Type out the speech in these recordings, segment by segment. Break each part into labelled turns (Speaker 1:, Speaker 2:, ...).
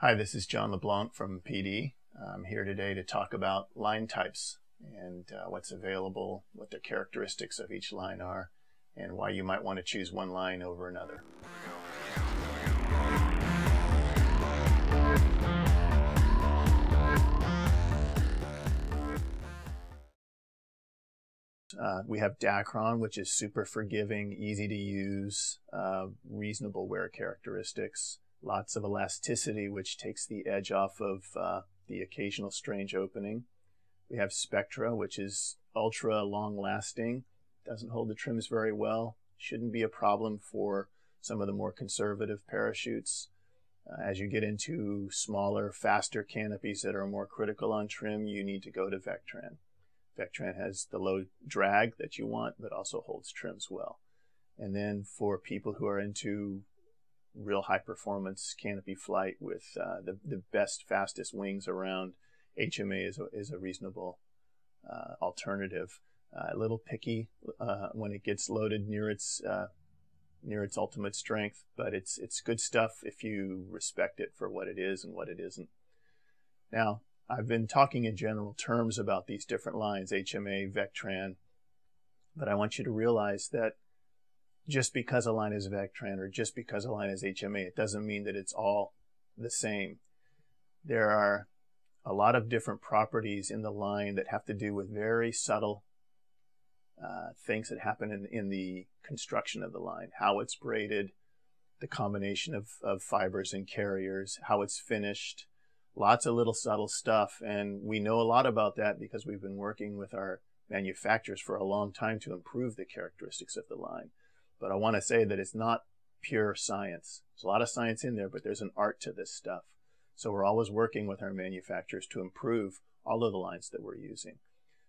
Speaker 1: Hi, this is John LeBlanc from PD. I'm here today to talk about line types and uh, what's available, what the characteristics of each line are, and why you might want to choose one line over another. Uh, we have Dacron, which is super forgiving, easy to use, uh, reasonable wear characteristics lots of elasticity, which takes the edge off of uh, the occasional strange opening. We have Spectra, which is ultra long lasting, doesn't hold the trims very well, shouldn't be a problem for some of the more conservative parachutes. Uh, as you get into smaller, faster canopies that are more critical on trim, you need to go to Vectran. Vectran has the low drag that you want, but also holds trims well. And then for people who are into real high performance canopy flight with uh, the, the best, fastest wings around, HMA is a, is a reasonable uh, alternative. Uh, a little picky uh, when it gets loaded near its uh, near its ultimate strength, but it's it's good stuff if you respect it for what it is and what it isn't. Now, I've been talking in general terms about these different lines, HMA, Vectran, but I want you to realize that just because a line is Vectran or just because a line is HMA, it doesn't mean that it's all the same. There are a lot of different properties in the line that have to do with very subtle uh, things that happen in, in the construction of the line, how it's braided, the combination of, of fibers and carriers, how it's finished, lots of little subtle stuff. And we know a lot about that because we've been working with our manufacturers for a long time to improve the characteristics of the line. But I want to say that it's not pure science. There's a lot of science in there, but there's an art to this stuff. So we're always working with our manufacturers to improve all of the lines that we're using.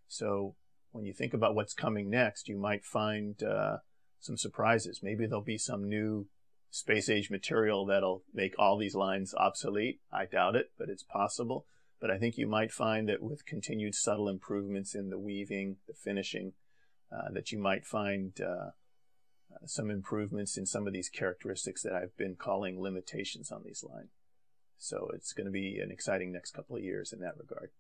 Speaker 1: So when you think about what's coming next, you might find uh, some surprises. Maybe there'll be some new space age material that'll make all these lines obsolete. I doubt it, but it's possible. But I think you might find that with continued subtle improvements in the weaving, the finishing, uh, that you might find uh, some improvements in some of these characteristics that I've been calling limitations on these lines. So it's going to be an exciting next couple of years in that regard.